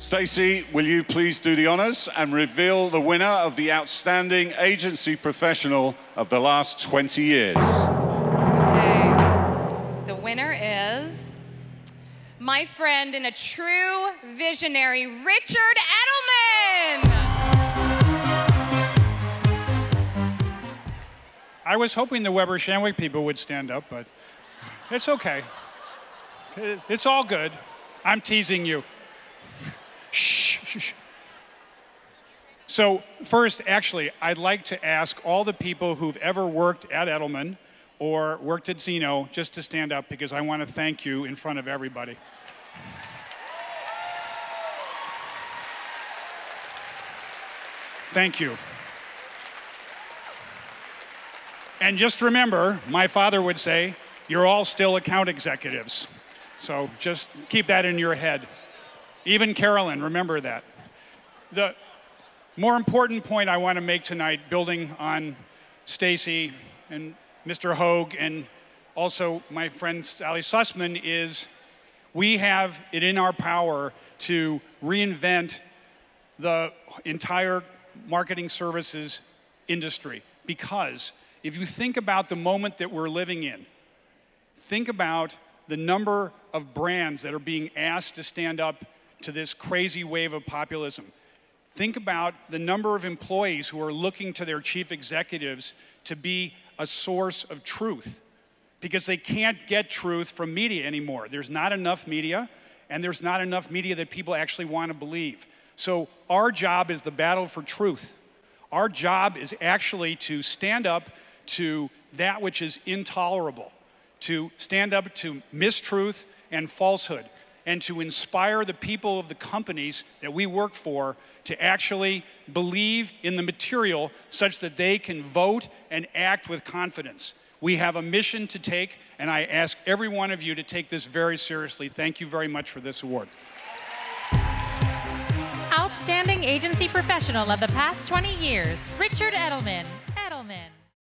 Stacey, will you please do the honors and reveal the winner of the Outstanding Agency Professional of the last 20 years? Okay. The winner is my friend and a true visionary, Richard Edelman. I was hoping the Weber Shandwick people would stand up, but it's okay. It's all good. I'm teasing you. Shh, shh, shh. So, first, actually, I'd like to ask all the people who've ever worked at Edelman or worked at Zeno just to stand up because I want to thank you in front of everybody. Thank you. And just remember, my father would say, you're all still account executives. So just keep that in your head. Even Carolyn, remember that. The more important point I want to make tonight, building on Stacy and Mr. Hogue and also my friend Sally Susman, is we have it in our power to reinvent the entire marketing services industry. Because if you think about the moment that we're living in, think about the number of brands that are being asked to stand up to this crazy wave of populism. Think about the number of employees who are looking to their chief executives to be a source of truth because they can't get truth from media anymore. There's not enough media, and there's not enough media that people actually want to believe. So, our job is the battle for truth. Our job is actually to stand up to that which is intolerable, to stand up to mistruth and falsehood and to inspire the people of the companies that we work for to actually believe in the material such that they can vote and act with confidence. We have a mission to take, and I ask every one of you to take this very seriously. Thank you very much for this award. Outstanding agency professional of the past 20 years, Richard Edelman.